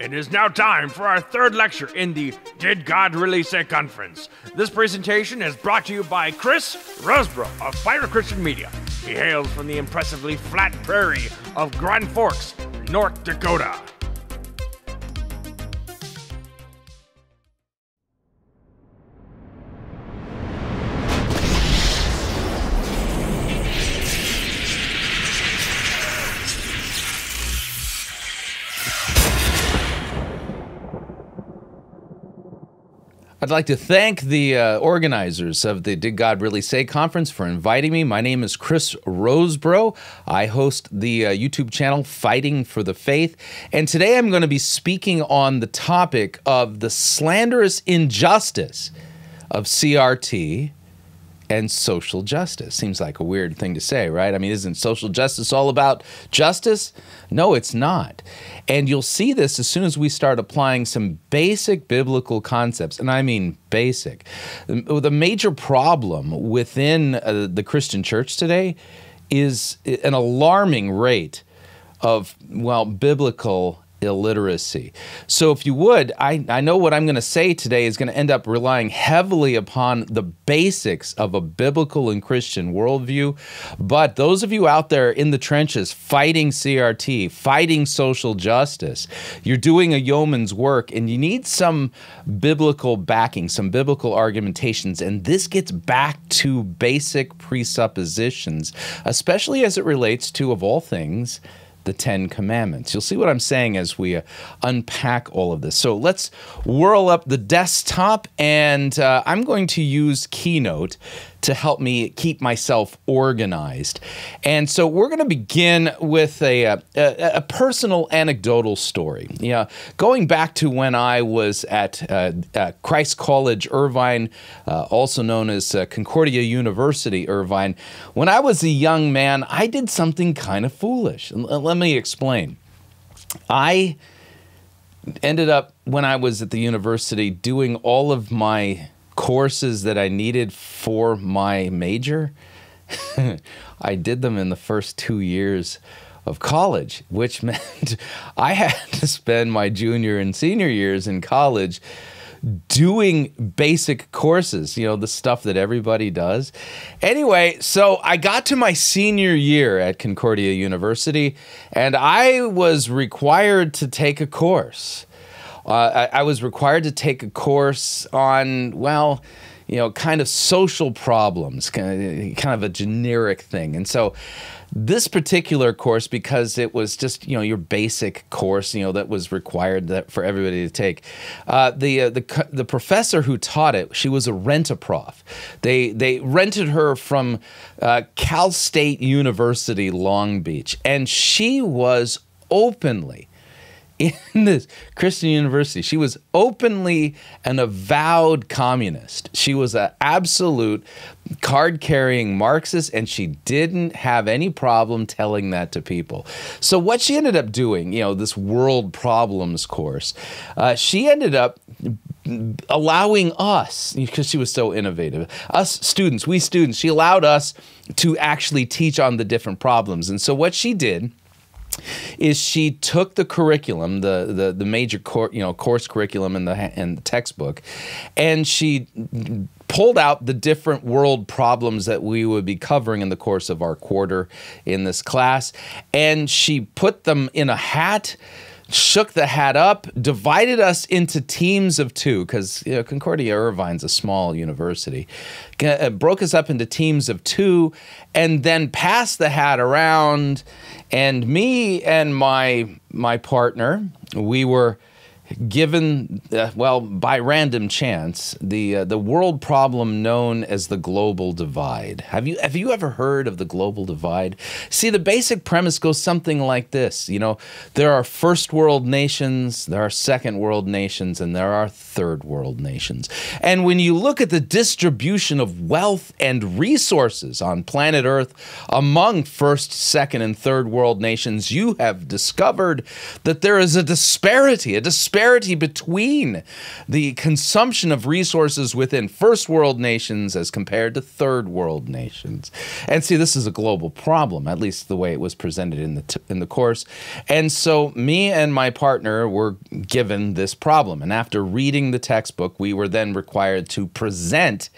It is now time for our third lecture in the Did God Really Say conference. This presentation is brought to you by Chris Rosebrough of Pirate Christian Media. He hails from the impressively flat prairie of Grand Forks, North Dakota. I'd like to thank the uh, organizers of the Did God Really Say conference for inviting me. My name is Chris Rosebrough. I host the uh, YouTube channel Fighting for the Faith. And today I'm going to be speaking on the topic of the slanderous injustice of CRT and social justice. Seems like a weird thing to say, right? I mean, isn't social justice all about justice? No, it's not. And you'll see this as soon as we start applying some basic biblical concepts, and I mean basic. The major problem within uh, the Christian church today is an alarming rate of, well, biblical illiteracy. So, if you would, I, I know what I'm going to say today is going to end up relying heavily upon the basics of a biblical and Christian worldview. But those of you out there in the trenches fighting CRT, fighting social justice, you're doing a yeoman's work and you need some biblical backing, some biblical argumentations. And this gets back to basic presuppositions, especially as it relates to, of all things, the Ten Commandments. You'll see what I'm saying as we uh, unpack all of this. So let's whirl up the desktop, and uh, I'm going to use Keynote to help me keep myself organized. And so we're going to begin with a, uh, a, a, personal anecdotal story. Yeah, going back to when I was at uh, Christ College Irvine, uh, also known as uh, Concordia University Irvine, when I was a young man, I did something kind of foolish. Let me explain. I ended up when I was at the university doing all of my courses that I needed for my major, I did them in the first two years of college, which meant I had to spend my junior and senior years in college doing basic courses, you know, the stuff that everybody does. Anyway, so I got to my senior year at Concordia University and I was required to take a course. Uh, I, I, was required to take a course on, well, you know, kind of social problems, kind of, kind of a generic thing. And so this particular course, because it was just, you know, your basic course, you know, that was required that for everybody to take, uh, the, uh, the, the professor who taught it, she was a rent-a-prof. They, they rented her from uh, Cal State University, Long Beach, and she was openly in this Christian university. She was openly an avowed communist. She was an absolute card carrying Marxist, and she didn't have any problem telling that to people. So, what she ended up doing, you know, this world problems course, uh, she ended up allowing us, because she was so innovative, us students, we students, she allowed us to actually teach on the different problems. And so, what she did is she took the curriculum, the the, the major cor- you know course curriculum in the in the textbook, and she pulled out the different world problems that we would be covering in the course of our quarter in this class, and she put them in a hat shook the hat up, divided us into teams of two, because you know, Concordia Irvine's a small university, uh, broke us up into teams of two, and then passed the hat around. And me and my my partner, we were given, uh, well, by random chance, the uh, the world problem known as the global divide. Have you have you ever heard of the global divide? See, the basic premise goes something like this. You know, there are first world nations, there are second world nations, and there are third world nations. And when you look at the distribution of wealth and resources on planet Earth among first, second, and third world nations, you have discovered that there is a disparity, a disparity disparity between the consumption of resources within first world nations as compared to third world nations. And see, this is a global problem, at least the way it was presented in the in the course. And so, me and my partner were given this problem, and after reading the textbook, we were then required to present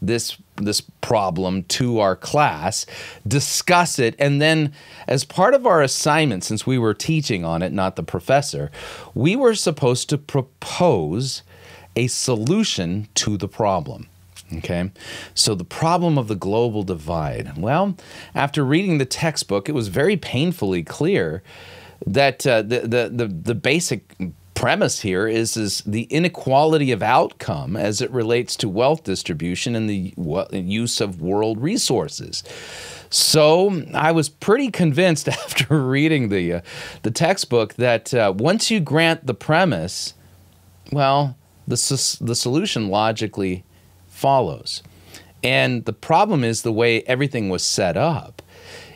this this problem to our class, discuss it, and then as part of our assignment, since we were teaching on it, not the professor, we were supposed to propose a solution to the problem. Okay, so the problem of the global divide. Well, after reading the textbook, it was very painfully clear that uh, the, the, the, the basic premise here is is the inequality of outcome as it relates to wealth distribution and the use of world resources. So I was pretty convinced after reading the uh, the textbook that uh, once you grant the premise, well, the the solution logically follows. And the problem is the way everything was set up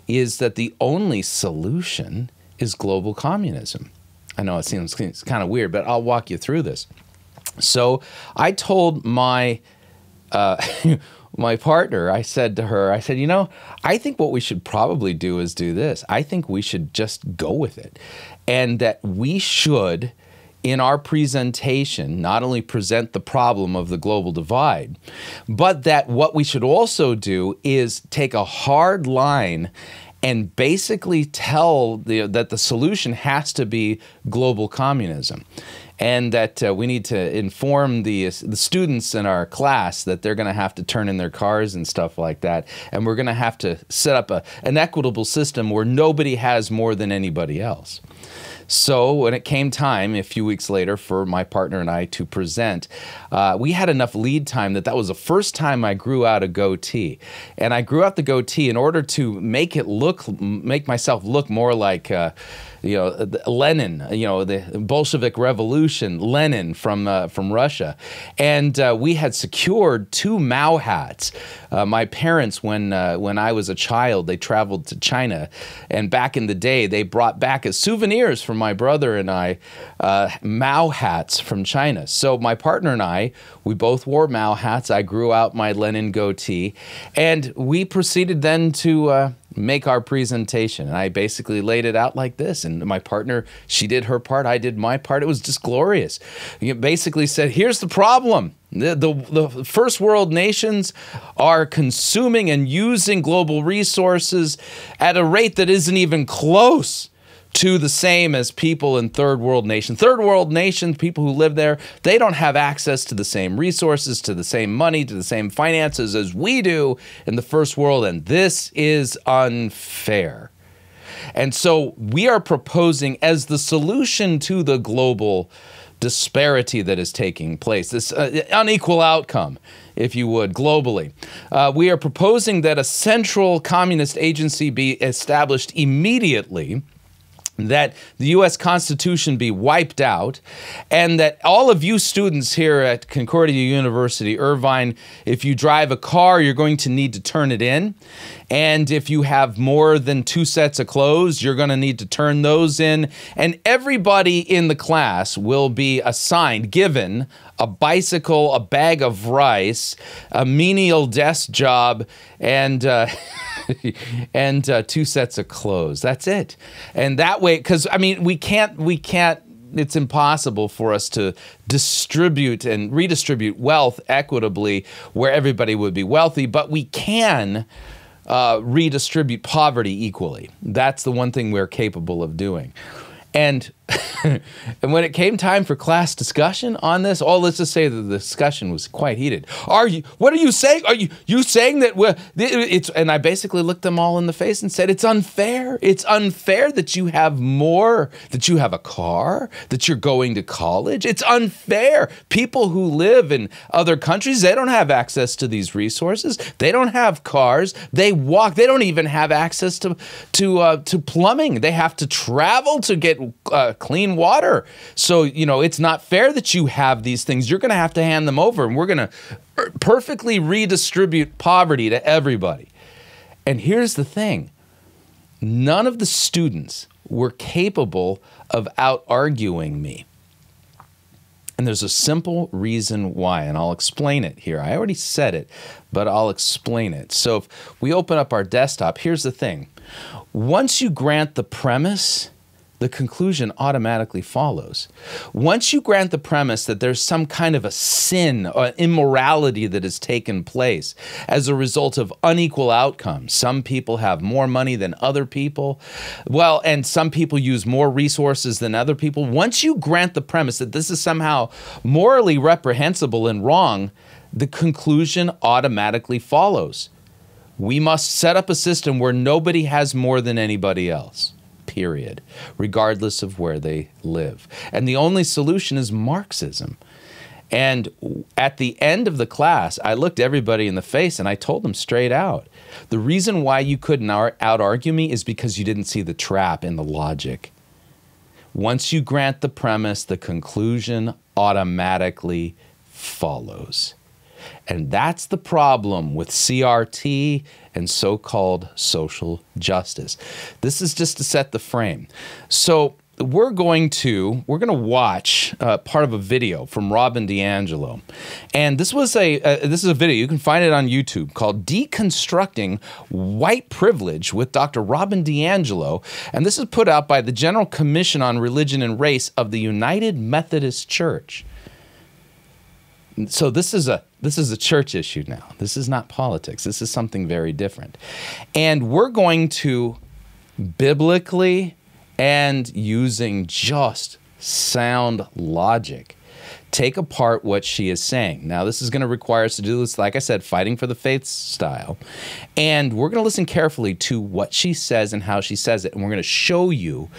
is that the only solution is global communism. I know it seems kind of weird, but I'll walk you through this. So I told my uh, my partner, I said to her, I said, you know, I think what we should probably do is do this. I think we should just go with it, and that we should. In our presentation, not only present the problem of the global divide, but that what we should also do is take a hard line and basically tell the, that the solution has to be global communism and that uh, we need to inform the the students in our class that they're going to have to turn in their cars and stuff like that, and we're going to have to set up a, an equitable system where nobody has more than anybody else. So when it came time a few weeks later for my partner and I to present, uh, we had enough lead time that that was the first time I grew out a goatee, and I grew out the goatee in order to make it look, make myself look more like. Uh, you know, Lenin, you know, the Bolshevik Revolution, Lenin from uh, from Russia, and uh, we had secured two Mao hats. Uh, my parents, when uh, when I was a child, they traveled to China, and back in the day, they brought back as souvenirs for my brother and I uh, Mao hats from China. So my partner and I, we both wore Mao hats. I grew out my Lenin goatee, and we proceeded then to uh, make our presentation. And I basically laid it out like this. And my partner, she did her part, I did my part. It was just glorious. You basically said, here's the problem. The, the, the, first world nations are consuming and using global resources at a rate that isn't even close to the same as people in third world nations. Third world nations, people who live there, they don't have access to the same resources, to the same money, to the same finances as we do in the first world. And this is unfair. And so we are proposing as the solution to the global disparity that is taking place, this uh, unequal outcome, if you would, globally. Uh, we are proposing that a central communist agency be established immediately that the U.S. Constitution be wiped out, and that all of you students here at Concordia University, Irvine, if you drive a car, you're going to need to turn it in. And if you have more than two sets of clothes, you're going to need to turn those in. And everybody in the class will be assigned, given a bicycle, a bag of rice, a menial desk job, and. Uh, and uh, two sets of clothes. That's it. And that way, because I mean, we can't, we can't it's impossible for us to distribute and redistribute wealth equitably where everybody would be wealthy, but we can uh, redistribute poverty equally. That's the one thing we're capable of doing. And and when it came time for class discussion on this, oh, let's just say that the discussion was quite heated. Are you? What are you saying? Are you you saying that we're, it's? And I basically looked them all in the face and said, "It's unfair. It's unfair that you have more, that you have a car, that you're going to college. It's unfair. People who live in other countries, they don't have access to these resources. They don't have cars. They walk. They don't even have access to to uh, to plumbing. They have to travel to get uh, clean water. So, you know, it's not fair that you have these things. You're going to have to hand them over, and we're going to er, perfectly redistribute poverty to everybody. And here's the thing none of the students were capable of out arguing me. And there's a simple reason why, and I'll explain it here. I already said it, but I'll explain it. So if we open up our desktop, here's the thing. Once you grant the premise, the conclusion automatically follows. Once you grant the premise that there's some kind of a sin or immorality that has taken place as a result of unequal outcomes, some people have more money than other people, well, and some people use more resources than other people. Once you grant the premise that this is somehow morally reprehensible and wrong, the conclusion automatically follows. We must set up a system where nobody has more than anybody else period, regardless of where they live. And the only solution is Marxism. And at the end of the class, I looked everybody in the face and I told them straight out the reason why you couldn't out argue me is because you didn't see the trap in the logic. Once you grant the premise, the conclusion automatically follows. And that's the problem with CRT and so called social justice. This is just to set the frame. So, we're going to we're going to watch uh, part of a video from Robin DiAngelo, and this was a uh, this is a video you can find it on YouTube called "Deconstructing White Privilege" with Dr. Robin DiAngelo, and this is put out by the General Commission on Religion and Race of the United Methodist Church. So this is a this is a church issue now. This is not politics. This is something very different. And we're going to biblically and using just sound logic take apart what she is saying. Now, this is going to require us to do this, like I said, fighting for the faith style. And we're going to listen carefully to what she says and how she says it. And we're going to show you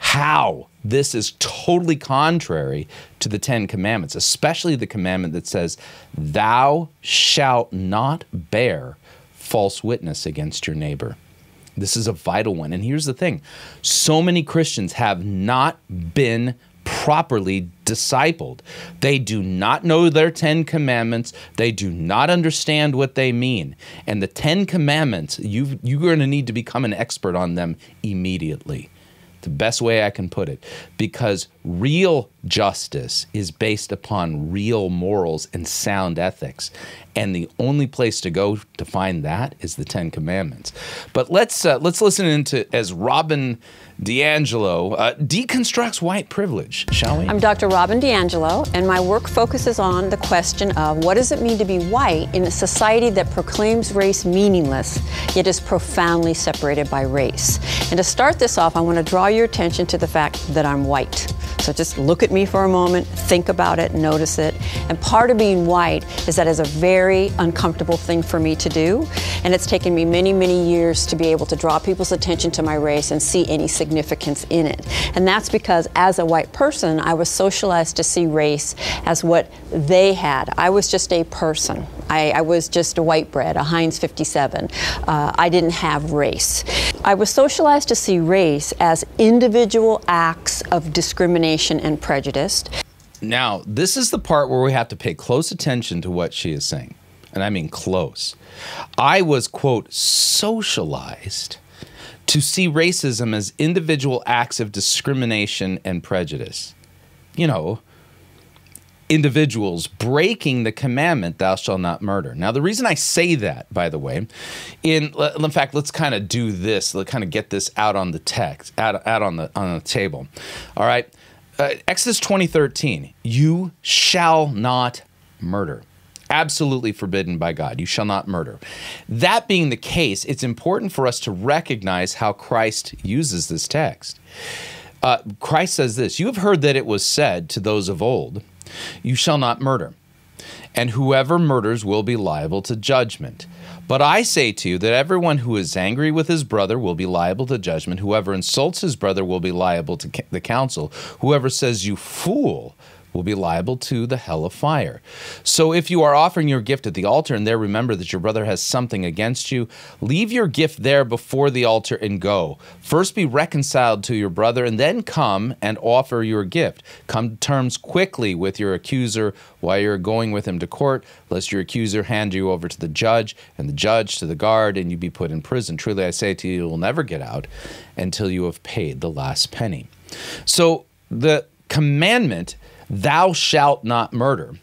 how this is totally contrary to the Ten Commandments, especially the commandment that says, Thou shalt not bear false witness against your neighbor. This is a vital one. And here's the thing so many Christians have not been properly discipled. They do not know their Ten Commandments. They do not understand what they mean. And the Ten Commandments, you you're going to need to become an expert on them immediately the best way I can put it, because real justice is based upon real morals and sound ethics. And the only place to go to find that is the Ten Commandments. But let's uh, let's listen into as Robin DiAngelo uh, deconstructs white privilege, shall we? I'm Dr. Robin DiAngelo, and my work focuses on the question of what does it mean to be white in a society that proclaims race meaningless, yet is profoundly separated by race. And to start this off, I want to draw your attention to the fact that I'm white. So just look at me for a moment, think about it, notice it. And part of being white is that is a very uncomfortable thing for me to do. And it's taken me many, many years to be able to draw people's attention to my race and see any significance in it. And that's because as a white person, I was socialized to see race as what they had. I was just a person. I, I was just a white bread, a Heinz 57. Uh, I didn't have race. I was socialized to see race as individual acts of discrimination and prejudice. Now, this is the part where we have to pay close attention to what she is saying. And I mean close. I was, quote, socialized to see racism as individual acts of discrimination and prejudice. You know, individuals breaking the commandment, thou shalt not murder. Now, the reason I say that, by the way, in in fact, let's kind of do this. Let's kind of get this out on the text, out, out on the on the table. All right, uh, Exodus twenty thirteen. You shall not murder. Absolutely forbidden by God. You shall not murder. That being the case, it's important for us to recognize how Christ uses this text. Uh, Christ says this You have heard that it was said to those of old, you shall not murder, and whoever murders will be liable to judgment. But I say to you that everyone who is angry with his brother will be liable to judgment. Whoever insults his brother will be liable to the council. Whoever says, You fool, will be liable to the hell of fire. So if you are offering your gift at the altar and there remember that your brother has something against you, leave your gift there before the altar and go. First be reconciled to your brother and then come and offer your gift. Come to terms quickly with your accuser while you're going with him to court, lest your accuser hand you over to the judge and the judge to the guard and you be put in prison. Truly I say to you, you will never get out until you have paid the last penny. So the commandment thou shalt not murder,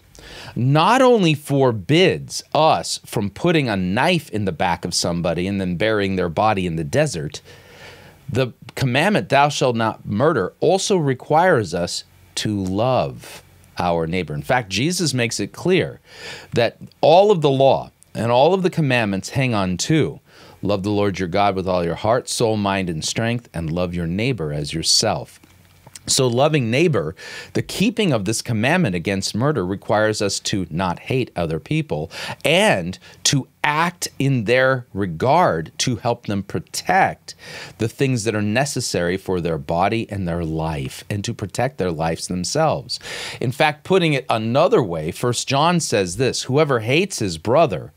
not only forbids us from putting a knife in the back of somebody and then burying their body in the desert, the commandment, thou shalt not murder, also requires us to love our neighbor. In fact, Jesus makes it clear that all of the law and all of the commandments hang on two love the Lord your God with all your heart, soul, mind, and strength, and love your neighbor as yourself. So, loving neighbor, the keeping of this commandment against murder requires us to not hate other people and to act in their regard to help them protect the things that are necessary for their body and their life and to protect their lives themselves. In fact, putting it another way, First John says this whoever hates his brother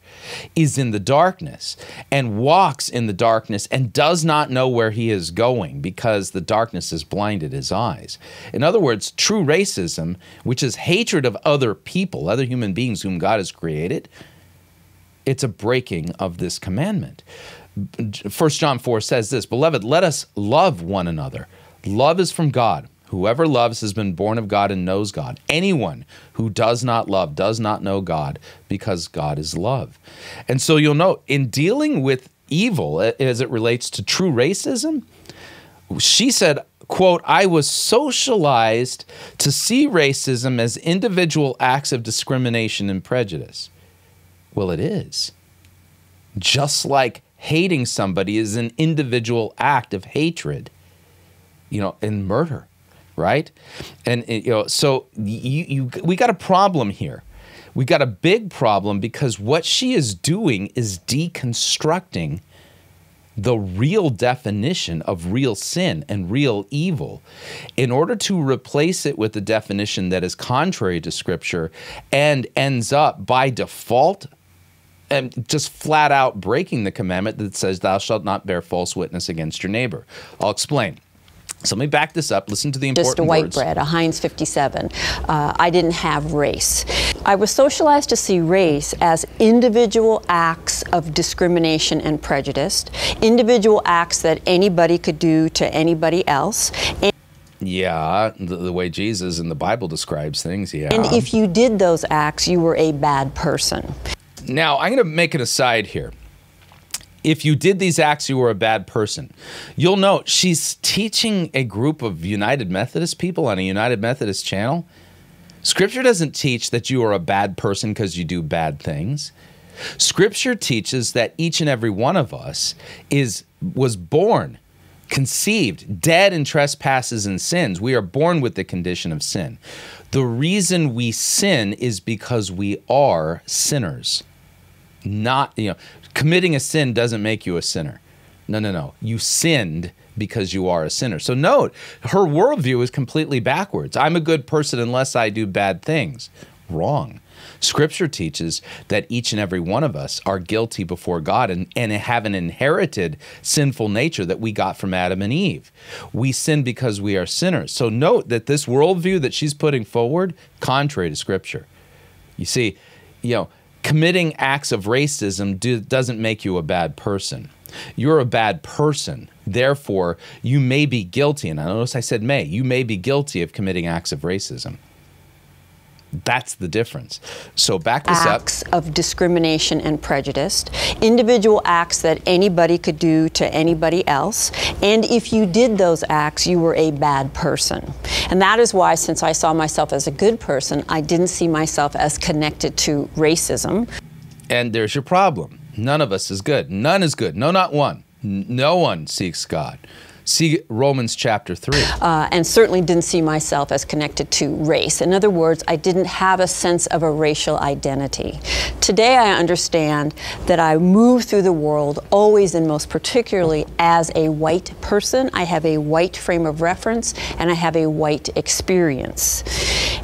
is in the darkness and walks in the darkness and does not know where he is going because the darkness has blinded his eyes. In other words, true racism, which is hatred of other people, other human beings whom God has created, it's a breaking of this commandment. 1 John 4 says this Beloved, let us love one another. Love is from God. Whoever loves has been born of God and knows God. Anyone who does not love does not know God because God is love. And so you'll note in dealing with evil as it relates to true racism, she said, quote, I was socialized to see racism as individual acts of discrimination and prejudice. Well, it is. Just like hating somebody is an individual act of hatred, you know, and murder, right? And you know, so you, you we got a problem here. We got a big problem because what she is doing is deconstructing the real definition of real sin and real evil in order to replace it with a definition that is contrary to scripture and ends up by default and just flat out breaking the commandment that says, Thou shalt not bear false witness against your neighbor. I'll explain. So let me back this up. Listen to the important Just a white words. bread, a Heinz 57. Uh, I didn't have race. I was socialized to see race as individual acts of discrimination and prejudice, individual acts that anybody could do to anybody else. And Yeah, the, the way Jesus in the Bible describes things, yeah. and if you did those acts, you were a bad person. Now, I'm going to make an aside here. If you did these acts, you were a bad person. You'll note she's teaching a group of United Methodist people on a United Methodist channel. Scripture doesn't teach that you are a bad person because you do bad things. Scripture teaches that each and every one of us is was born conceived dead in trespasses and sins. We are born with the condition of sin. The reason we sin is because we are sinners not you know committing a sin doesn't make you a sinner. No no no. You sinned because you are a sinner. So note her worldview is completely backwards. I'm a good person unless i do bad things. Wrong. Scripture teaches that each and every one of us are guilty before god and, and have an inherited sinful nature that we got from adam and eve. We sin because we are sinners. So note that this worldview that she's putting forward contrary to scripture. You see you know committing acts of racism do, doesn't make you a bad person. You're a bad person. Therefore, you may be guilty, and I notice I said may, you may be guilty of committing acts of racism. That's the difference. So back this acts up. of discrimination and prejudice, individual acts that anybody could do to anybody else, and if you did those acts, you were a bad person. And that is why, since I saw myself as a good person, I didn't see myself as connected to racism. And there's your problem. None of us is good. None is good. No, not one. No one seeks God. See Romans chapter 3. uh, and certainly didn't see myself as connected to race. In other words, I didn't have a sense of a racial identity. Today, I understand that I move through the world always and most particularly as a white person. I have a white frame of reference and I have a white experience.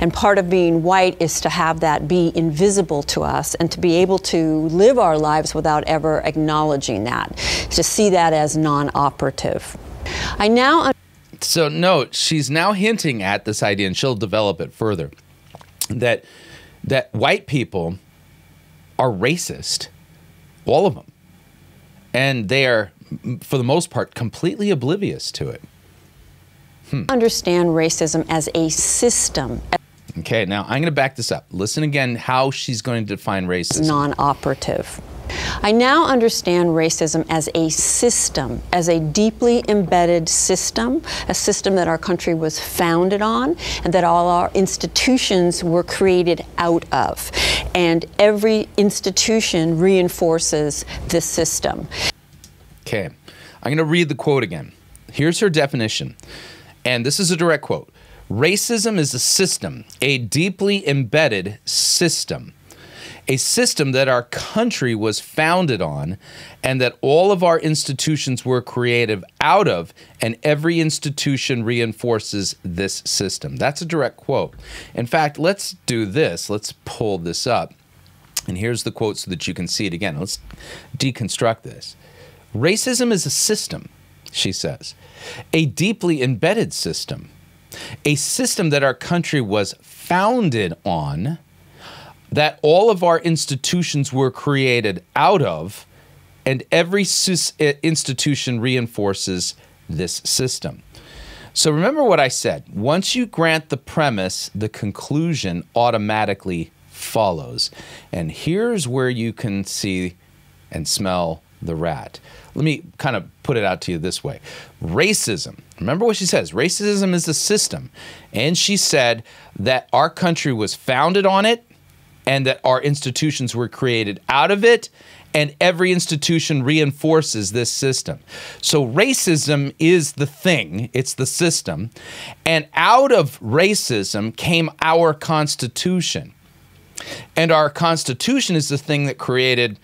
And part of being white is to have that be invisible to us and to be able to live our lives without ever acknowledging that, to see that as non operative. I now So note, she's now hinting at this idea, and she'll develop it further, that that white people are racist, all of them, and they are, for the most part, completely oblivious to it. Hmm. understand racism as a system, Okay, now I'm going to back this up. Listen again how she's going to define racism. Non operative. I now understand racism as a system, as a deeply embedded system, a system that our country was founded on and that all our institutions were created out of. And every institution reinforces this system. Okay, I'm going to read the quote again. Here's her definition, and this is a direct quote Racism is a system, a deeply embedded system a system that our country was founded on and that all of our institutions were created out of, and every institution reinforces this system. That's a direct quote. In fact, let's do this. Let's pull this up. And here's the quote so that you can see it again. Let's deconstruct this. Racism is a system, she says, a deeply embedded system, a system that our country was founded on that all of our institutions were created out of, and every eh, institution reinforces this system. So remember what I said. Once you grant the premise, the conclusion automatically follows. And here's where you can see and smell the rat. Let me kind of put it out to you this way racism. Remember what she says racism is a system. And she said that our country was founded on it and that our institutions were created out of it and every institution reinforces this system. So racism is the thing, it's the system. And out of racism came our Constitution. And our Constitution is the thing that created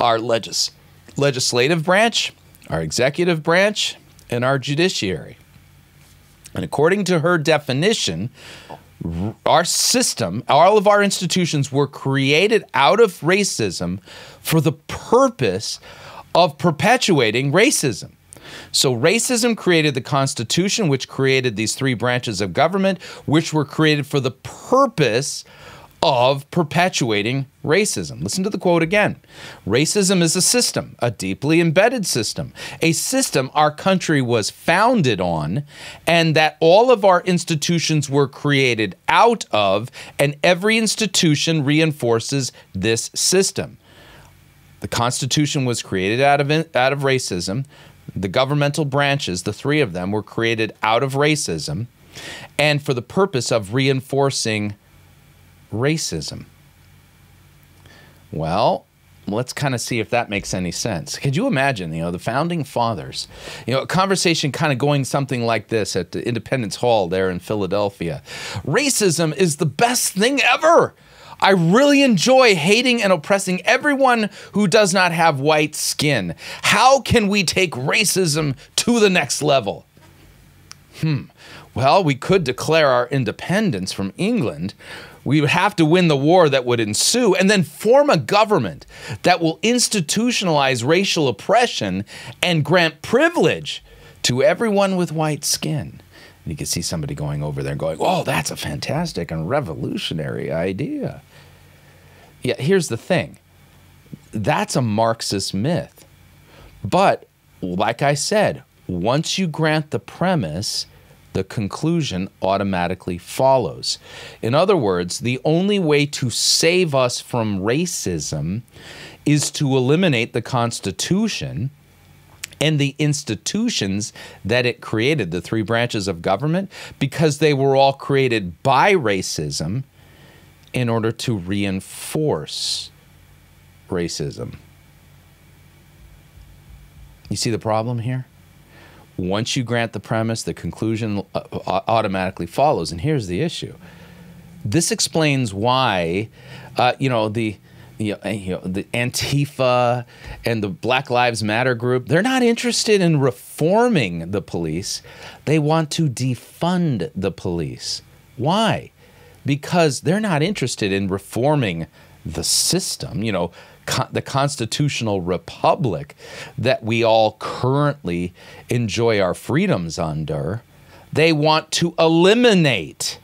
our legis- legislative branch, our executive branch, and our judiciary. And according to her definition, our system, all of our institutions were created out of racism for the purpose of perpetuating racism. So, racism created the Constitution, which created these three branches of government, which were created for the purpose of perpetuating racism. Listen to the quote again Racism is a system, a deeply embedded system, a system our country was founded on, and that all of our institutions were created out of, and every institution reinforces this system. The Constitution was created out of, out of racism. The governmental branches, the three of them, were created out of racism and for the purpose of reinforcing racism. Well, let's kind of see if that makes any sense. Could you imagine, you know, the founding fathers, you know, a conversation kind of going something like this at the Independence Hall there in Philadelphia? Racism is the best thing ever. I really enjoy hating and oppressing everyone who does not have white skin. How can we take racism to the next level? Hmm. Well, we could declare our independence from England, we would have to win the war that would ensue and then form a government that will institutionalize racial oppression and grant privilege to everyone with white skin. And you can see somebody going over there going, oh, that's a fantastic and revolutionary idea. Yeah, here's the thing that's a Marxist myth. But like I said, once you grant the premise, the conclusion automatically follows. In other words, the only way to save us from racism is to eliminate the Constitution and the institutions that it created, the three branches of government, because they were all created by racism in order to reinforce racism. You see the problem here? Once you grant the premise, the conclusion uh, automatically follows. And here's the issue this explains why, uh, you know, the. You know, you know, the Antifa and the Black Lives Matter group, they're not interested in reforming the police. They want to defund the police. Why? Because they're not interested in reforming the system. You know, the constitutional republic that we all currently enjoy our freedoms under. They want to eliminate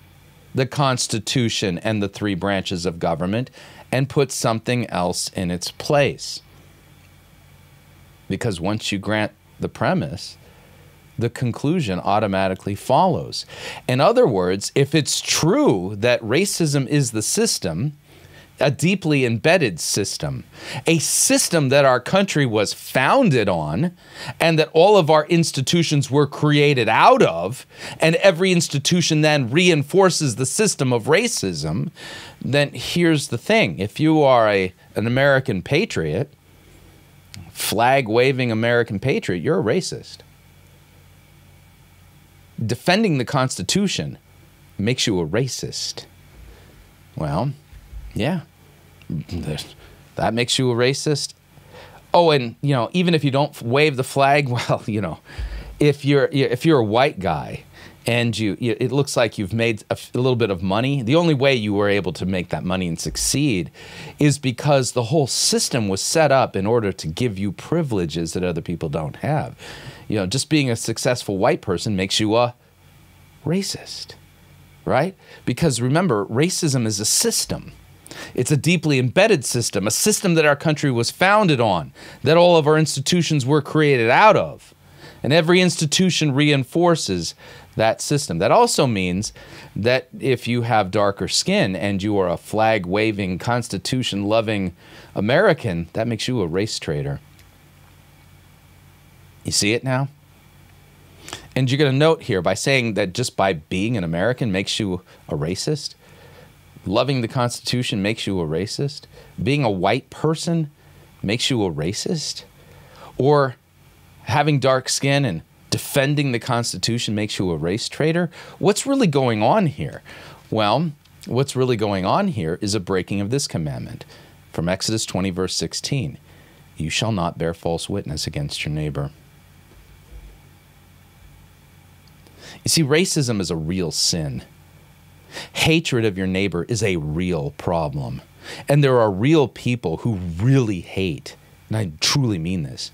the Constitution and the three branches of government and put something else in its place. Because once you grant the premise, the conclusion automatically follows. In other words, if it's true that racism is the system, a deeply embedded system, a system that our country was founded on and that all of our institutions were created out of, and every institution then reinforces the system of racism, then here's the thing if you are a, an American patriot, flag waving American patriot, you're a racist. Defending the Constitution makes you a racist. Well, yeah, that makes you a racist. Oh, and you know, even if you don't wave the flag, well, you know, if you're if you're a white guy and you, it looks like you've made a, a, little bit of money. The only way you were able to make that money and succeed is because the whole system was set up in order to give you privileges that other people don't have. You know, just being a successful white person makes you a racist, right? Because remember, racism is a system. It's a deeply embedded system, a system that our country was founded on, that all of our institutions were created out of. And every institution reinforces that system. That also means that if you have darker skin and you are a flag waving, constitution loving American, that makes you a race traitor. You see it now? And you're going to note here by saying that just by being an American makes you a racist loving the Constitution makes you a racist? Being a white person makes you a racist? Or having dark skin and defending the Constitution makes you a race traitor? What's really going on here? Well, what's really going on here is a breaking of this commandment from Exodus 20, verse 16 You shall not bear false witness against your neighbor. You see, racism is a real sin. Hatred of your neighbor is a real problem. And there are real people who really hate, and I truly mean this,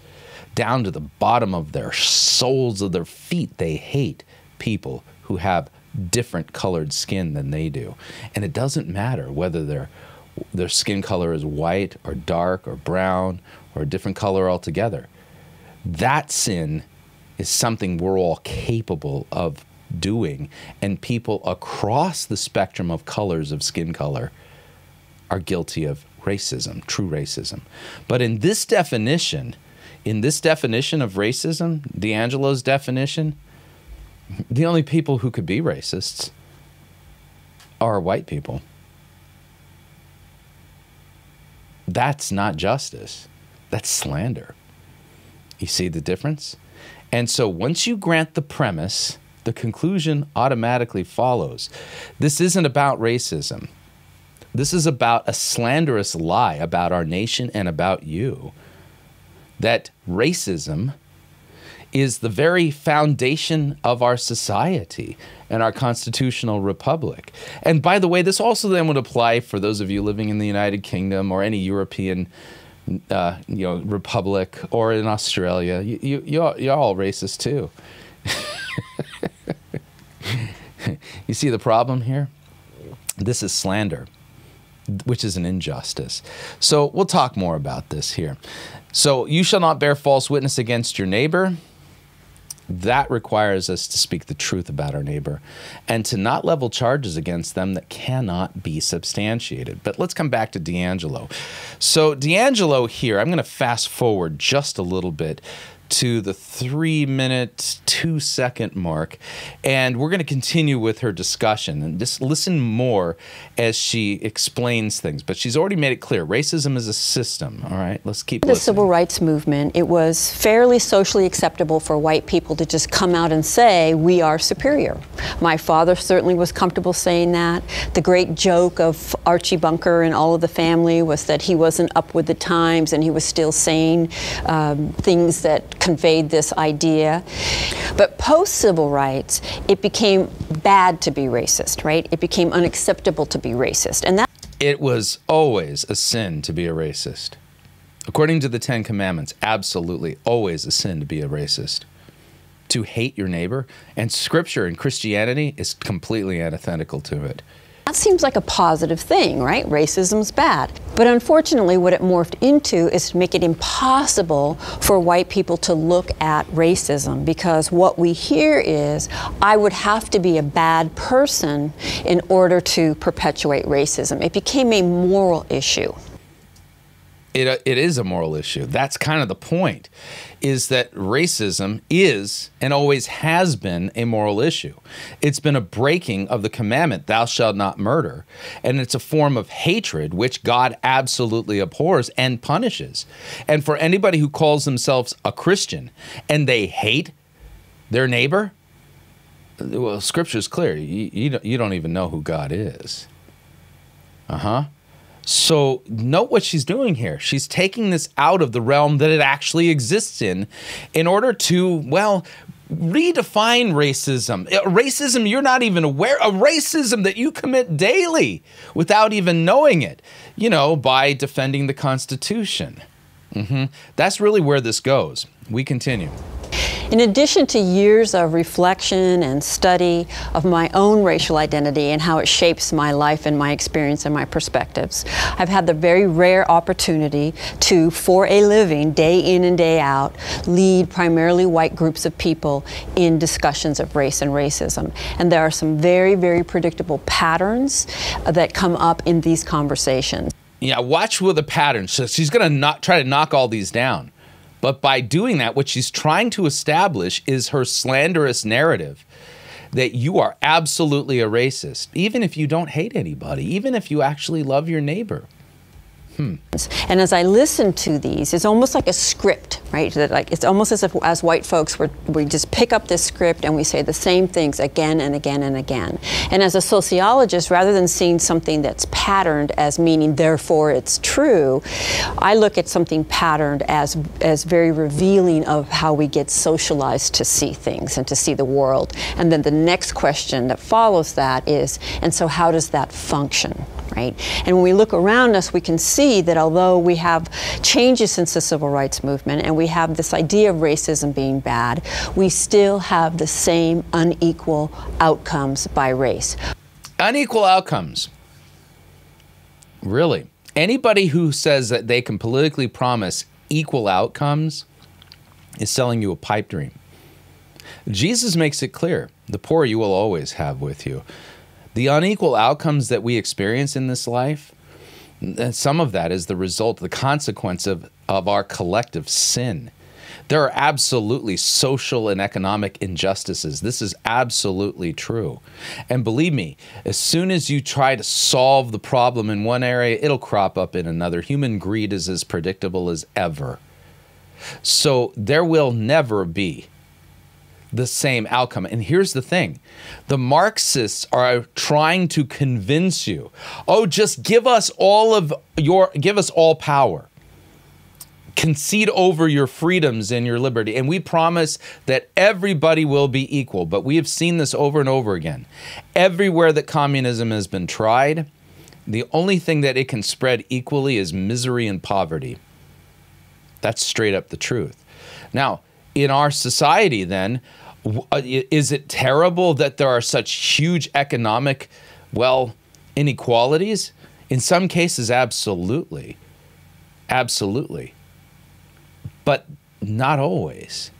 down to the bottom of their soles of their feet, they hate people who have different colored skin than they do. And it doesn't matter whether their their skin color is white or dark or brown or a different color altogether. That sin is something we're all capable of doing. And people across the spectrum of colors of skin color are guilty of racism, true racism. But in this definition, in this definition of racism, DiAngelo's definition, the only people who could be racists are white people. That's not justice. That's slander. You see the difference? And so once you grant the premise the conclusion automatically follows. This isn't about racism. This is about a slanderous lie about our nation and about you. That racism is the very foundation of our society and our constitutional republic. And by the way, this also then would apply for those of you living in the United Kingdom or any European uh, you know, republic or in Australia. You, you, you're, you're all racist too. you see the problem here? This is slander, which is an injustice. So we'll talk more about this here. So you shall not bear false witness against your neighbor. That requires us to speak the truth about our neighbor and to not level charges against them that cannot be substantiated. But let's come back to DiAngelo. So, DiAngelo here, I'm going to fast forward just a little bit to the three minute, two second mark. And we're going to continue with her discussion and just listen more as she explains things. But she's already made it clear racism is a system. All right, let's keep the listening. civil rights movement. It was fairly socially acceptable for white people to just come out and say, we are superior. My father certainly was comfortable saying that. The great joke of Archie Bunker and all of the family was that he wasn't up with the times and he was still saying um, things that conveyed this idea. But post civil rights, it became bad to be racist, right? It became unacceptable to be racist. And that it was always a sin to be a racist. According to the Ten Commandments, absolutely always a sin to be a racist. To hate your neighbor, and scripture and Christianity is completely antithetical to it. That seems like a positive thing, right? Racism's bad. But unfortunately, what it morphed into is to make it impossible for white people to look at racism because what we hear is I would have to be a bad person in order to perpetuate racism. It became a moral issue it, uh, it is a moral issue. That's kind of the point, is that racism is and always has been a moral issue. It's been a breaking of the commandment, thou shalt not murder. And it's a form of hatred which God absolutely abhors and punishes. And for anybody who calls themselves a Christian and they hate their neighbor, well, scripture is clear. You, you, don't, you don't even know who God is. Uh huh. So, note what she's doing here. She's taking this out of the realm that it actually exists in in order to, well, redefine racism. Racism you're not even aware of, racism that you commit daily without even knowing it, you know, by defending the Constitution. Mm-hmm. That's really where this goes. We continue. In addition to years of reflection and study of my own racial identity and how it shapes my life and my experience and my perspectives, I've had the very rare opportunity to, for a living, day in and day out, lead primarily white groups of people in discussions of race and racism. And there are some very, very predictable patterns uh, that come up in these conversations. Yeah, watch with the patterns. So she's going to not try to knock all these down. But by doing that, what she's trying to establish is her slanderous narrative that you are absolutely a racist, even if you don't hate anybody, even if you actually love your neighbor. Hmm. And as I listen to these, it's almost like a script, right? That like it's almost as if as white folks we we just pick up this script and we say the same things again and again and again. And as a sociologist, rather than seeing something that's patterned as meaning therefore it's true, I look at something patterned as as very revealing of how we get socialized to see things and to see the world. And then the next question that follows that is, and so how does that function? right? And when we look around us, we can see that although we have changes since the civil rights movement and we have this idea of racism being bad, we still have the same unequal outcomes by race. Unequal outcomes. Really? Anybody who says that they can politically promise equal outcomes is selling you a pipe dream. Jesus makes it clear the poor you will always have with you the unequal outcomes that we experience in this life, some of that is the result, the consequence of, of our collective sin. There are absolutely social and economic injustices. This is absolutely true. And believe me, as soon as you try to solve the problem in one area, it'll crop up in another. Human greed is as predictable as ever. So there will never be the same outcome. And here's the thing the Marxists are trying to convince you oh, just give us all of your, give us all power. Concede over your freedoms and your liberty. And we promise that everybody will be equal. But we have seen this over and over again. Everywhere that communism has been tried, the only thing that it can spread equally is misery and poverty. That's straight up the truth. Now, in our society, then, uh, is it terrible that there are such huge economic, well, inequalities? In some cases, absolutely. Absolutely. But not always.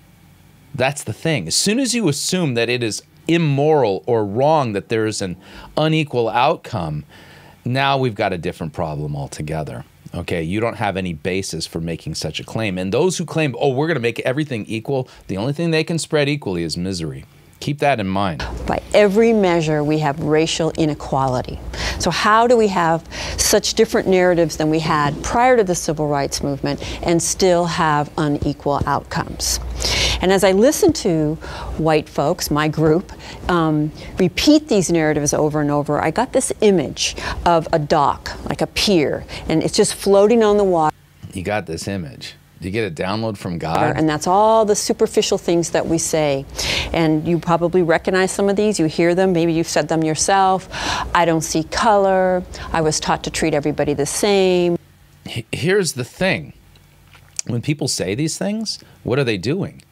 That's the thing. As soon as you assume that it is immoral or wrong that there is an unequal outcome, now we've got a different problem altogether. Okay, you don't have any basis for making such a claim. And those who claim, oh, we're going to make everything equal, the only thing they can spread equally is misery. Keep that in mind. By every measure, we have racial inequality. So, how do we have such different narratives than we had prior to the civil rights movement and still have unequal outcomes? And as I listen to white folks, my group, um, repeat these narratives over and over, I got this image of a dock, like a pier, and it's just floating on the water. You got this image. You get a download from God. And that's all the superficial things that we say. And you probably recognize some of these. You hear them. Maybe you've said them yourself. I don't see color. I was taught to treat everybody the same. Here's the thing when people say these things, what are they doing?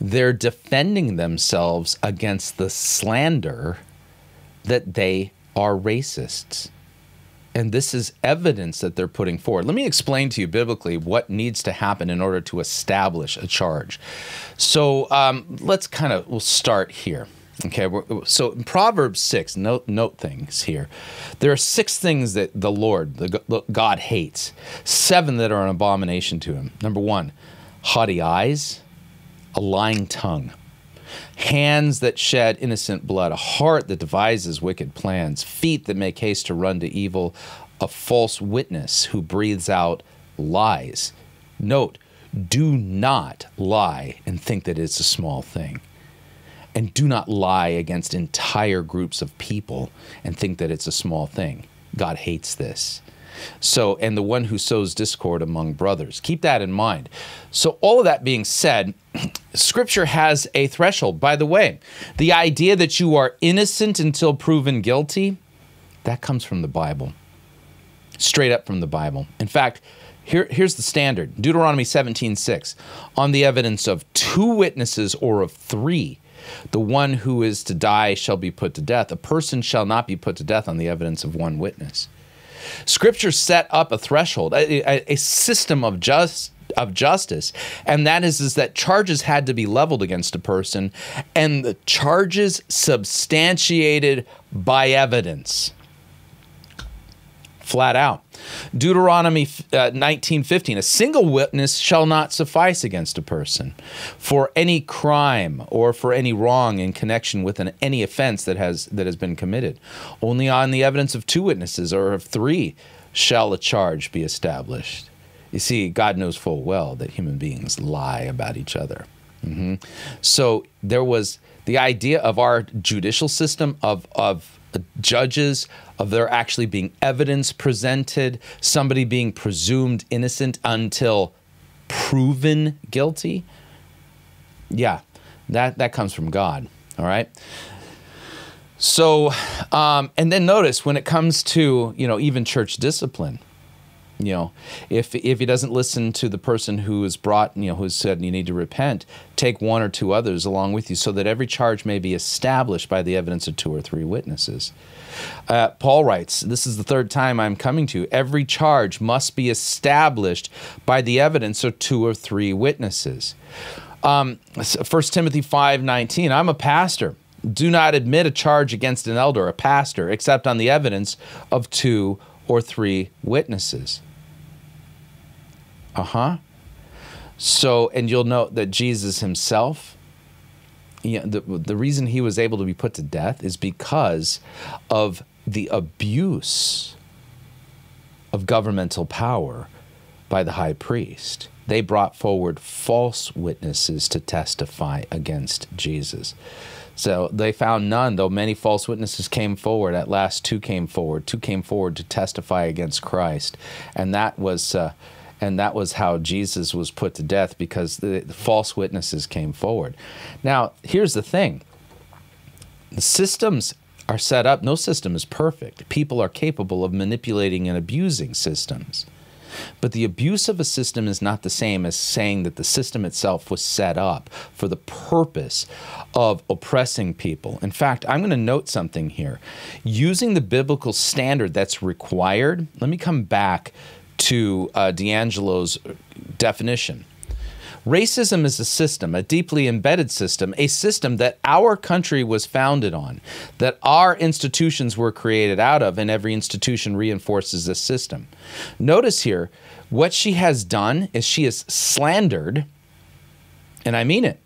They're defending themselves against the slander that they are racists. And this is evidence that they're putting forward. Let me explain to you biblically what needs to happen in order to establish a charge. So um, let's kind of we'll start here. Okay, so in Proverbs 6, note, note things here. There are six things that the Lord, the God hates, seven that are an abomination to him. Number one, haughty eyes, a lying tongue, hands that shed innocent blood, a heart that devises wicked plans, feet that make haste to run to evil, a false witness who breathes out lies. Note, do not lie and think that it's a small thing. And do not lie against entire groups of people and think that it's a small thing. God hates this. So, and the one who sows discord among brothers. Keep that in mind. So, all of that being said, Scripture has a threshold. By the way, the idea that you are innocent until proven guilty, that comes from the Bible. Straight up from the Bible. In fact, here, here's the standard Deuteronomy 17 6. On the evidence of two witnesses or of three, the one who is to die shall be put to death. A person shall not be put to death on the evidence of one witness. Scripture set up a threshold, a, a, system of just of justice, and that is is that charges had to be leveled against a person, and the charges substantiated by evidence flat out. Deuteronomy uh, 19:15 a single witness shall not suffice against a person for any crime or for any wrong in connection with an, any offense that has that has been committed. Only on the evidence of two witnesses or of three shall a charge be established. You see, God knows full well that human beings lie about each other. Mm-hmm. So there was the idea of our judicial system of of judges, of there actually being evidence presented, somebody being presumed innocent until proven guilty. Yeah, that, that comes from God. All right. So, um, and then notice when it comes to, you know, even church discipline, you know if if he doesn't listen to the person who is brought you know who has said you need to repent take one or two others along with you so that every charge may be established by the evidence of two or three witnesses. Uh, paul writes this is the third time i'm coming to you. every charge must be established by the evidence of two or three witnesses. Um, 1 timothy 5.19 i'm a pastor. Do not admit a charge against an elder a pastor except on the evidence of two or three witnesses uh huh. So, and you'll note that Jesus himself, you know, the, the reason he was able to be put to death is because of the abuse of governmental power by the high priest. They brought forward false witnesses to testify against Jesus. So they found none, though many false witnesses came forward. At last, two came forward. Two came forward to testify against Christ. And that was. Uh, and that was how Jesus was put to death because the, the false witnesses came forward. Now, here's the thing the systems are set up, no system is perfect. People are capable of manipulating and abusing systems. But the abuse of a system is not the same as saying that the system itself was set up for the purpose of oppressing people. In fact, I'm going to note something here. Using the biblical standard that's required, let me come back to uh, DiAngelo's definition. Racism is a system, a deeply embedded system, a system that our country was founded on, that our institutions were created out of, and every institution reinforces this system. Notice here, what she has done is she has slandered, and I mean it,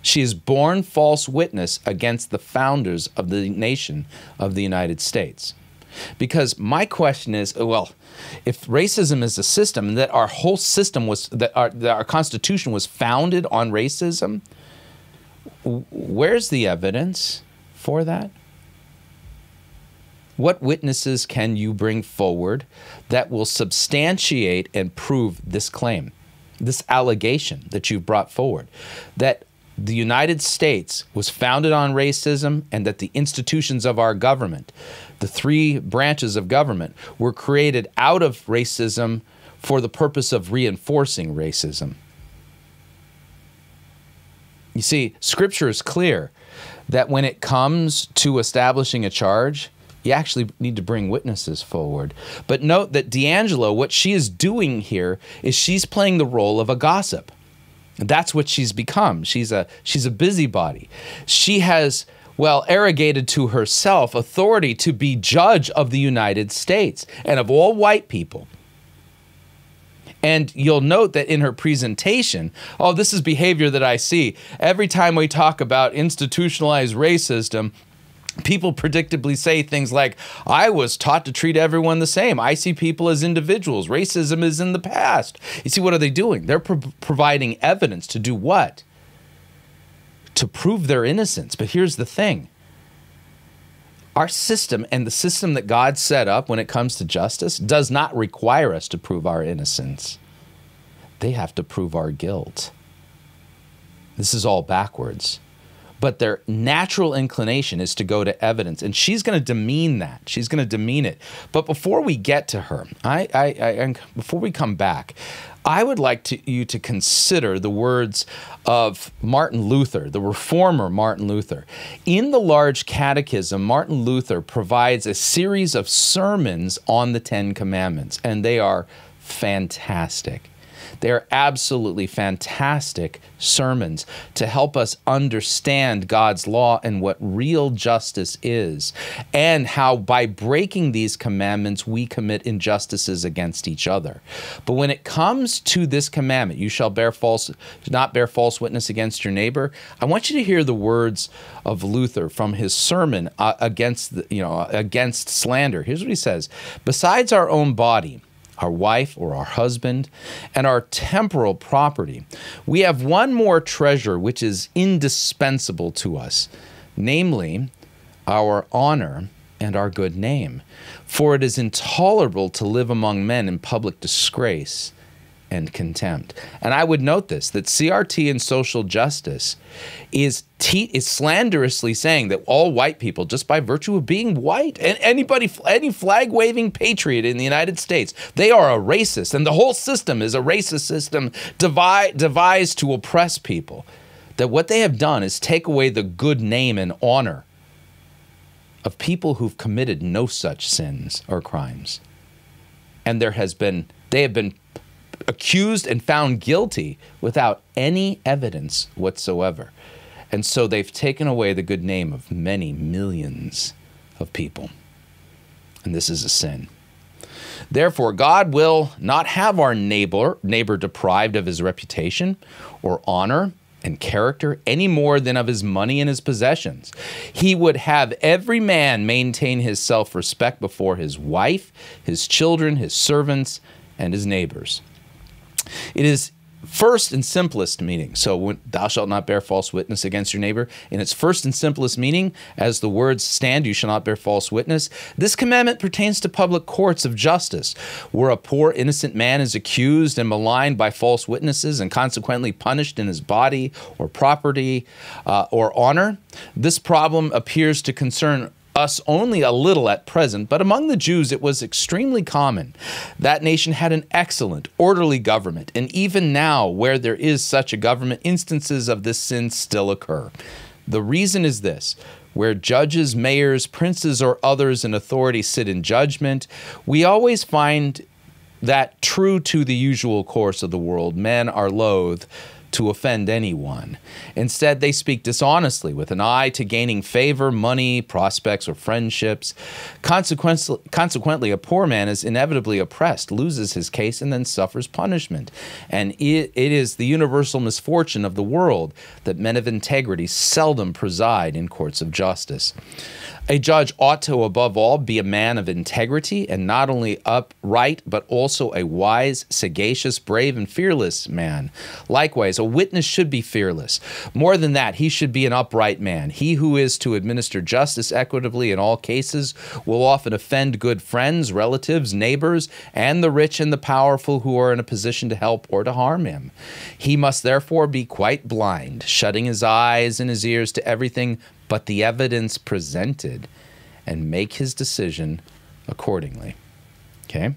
she has borne false witness against the founders of the nation of the United States. Because my question is, uh, well, if racism is a system that our whole system was that our, that our constitution was founded on racism, where's the evidence for that? What witnesses can you bring forward that will substantiate and prove this claim, this allegation that you've brought forward? That the United States was founded on racism and that the institutions of our government, the three branches of government, were created out of racism for the purpose of reinforcing racism. You see, scripture is clear that when it comes to establishing a charge, you actually need to bring witnesses forward. But note that DiAngelo, what she is doing here is she's playing the role of a gossip. That's what she's become. She's a she's a busybody. She has well arrogated to herself authority to be judge of the United States and of all white people. And you'll note that in her presentation, oh, this is behavior that I see. Every time we talk about institutionalized racism, people predictably say things like, I was taught to treat everyone the same. I see people as individuals. Racism is in the past. You see, what are they doing? They're pro- providing evidence to do what? To prove their innocence. But here's the thing our system and the system that God set up when it comes to justice does not require us to prove our innocence. They have to prove our guilt. This is all backwards but their natural inclination is to go to evidence and she's going to demean that she's going to demean it but before we get to her I, I, I before we come back I would like to, you to consider the words of Martin Luther, the reformer Martin Luther. In the Large Catechism, Martin Luther provides a series of sermons on the Ten Commandments, and they are fantastic. They're absolutely fantastic sermons to help us understand God's law and what real justice is, and how by breaking these commandments we commit injustices against each other. But when it comes to this commandment, you shall bear false not bear false witness against your neighbor, I want you to hear the words of Luther from his sermon uh, against the, you know against slander. Here's what he says: Besides our own body, our wife or our husband, and our temporal property, we have one more treasure which is indispensable to us, namely our honor and our good name. For it is intolerable to live among men in public disgrace and contempt. And I would note this that CRT and social justice is is slanderously saying that all white people just by virtue of being white and anybody any flag waving patriot in the United States they are a racist and the whole system is a racist system devi- devised to oppress people. That what they have done is take away the good name and honor of people who've committed no such sins or crimes. And there has been they have been accused and found guilty without any evidence whatsoever. And so they've taken away the good name of many millions of people. And this is a sin. Therefore, God will not have our neighbor, neighbor deprived of his reputation or honor and character any more than of his money and his possessions. He would have every man maintain his self respect before his wife, his children, his servants, and his neighbors. It is first and simplest meaning. So, when, thou shalt not bear false witness against your neighbor, in its first and simplest meaning, as the words stand, you shall not bear false witness. This commandment pertains to public courts of justice, where a poor innocent man is accused and maligned by false witnesses and consequently punished in his body or property uh, or honor. This problem appears to concern us only a little at present, but among the Jews it was extremely common. That nation had an excellent, orderly government, and even now, where there is such a government, instances of this sin still occur. The reason is this where judges, mayors, princes, or others in authority sit in judgment, we always find that true to the usual course of the world, men are loath to offend anyone. Instead, they speak dishonestly with an eye to gaining favor, money, prospects, or friendships. Consequently, consequently, a poor man is inevitably oppressed, loses his case, and then suffers punishment. And it, it is the universal misfortune of the world that men of integrity seldom preside in courts of justice. A judge ought to, above all, be a man of integrity and not only upright, but also a wise, sagacious, brave, and fearless man. Likewise, a witness should be fearless. More than that, he should be an upright man. He who is to administer justice equitably in all cases will often offend good friends, relatives, neighbors, and the rich and the powerful who are in a position to help or to harm him. He must therefore be quite blind, shutting his eyes and his ears to everything but the evidence presented and make his decision accordingly. Okay?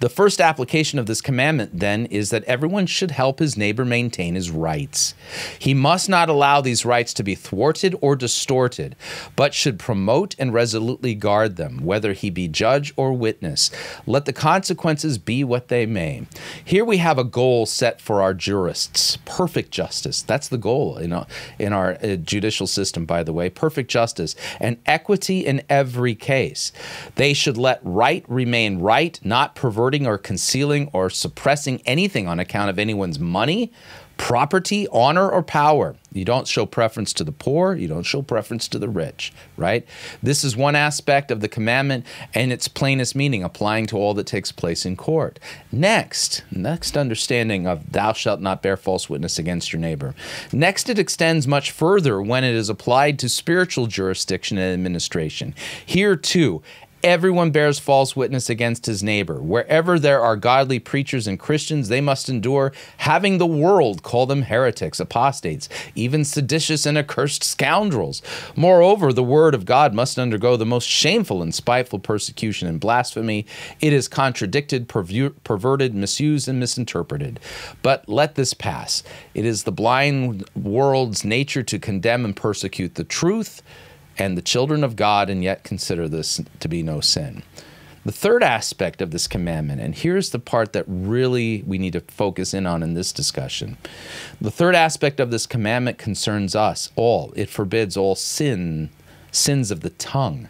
The first application of this commandment, then, is that everyone should help his neighbor maintain his rights. He must not allow these rights to be thwarted or distorted, but should promote and resolutely guard them, whether he be judge or witness. Let the consequences be what they may. Here we have a goal set for our jurists perfect justice. That's the goal in our, in our uh, judicial system, by the way perfect justice and equity in every case. They should let right remain right, not perverting or concealing or suppressing anything on account of anyone's money, property, honor, or power. You don't show preference to the poor, you don't show preference to the rich, right? This is one aspect of the commandment and its plainest meaning applying to all that takes place in court. Next, next understanding of thou shalt not bear false witness against your neighbor. Next, it extends much further when it is applied to spiritual jurisdiction and administration. Here, too, Everyone bears false witness against his neighbor. Wherever there are godly preachers and Christians, they must endure having the world call them heretics, apostates, even seditious and accursed scoundrels. Moreover, the word of God must undergo the most shameful and spiteful persecution and blasphemy. It is contradicted, perverted, misused, and misinterpreted. But let this pass. It is the blind world's nature to condemn and persecute the truth and the children of God, and yet consider this to be no sin. The third aspect of this commandment, and here's the part that really we need to focus in on in this discussion. The third aspect of this commandment concerns us all. It forbids all sin, sins of the tongue,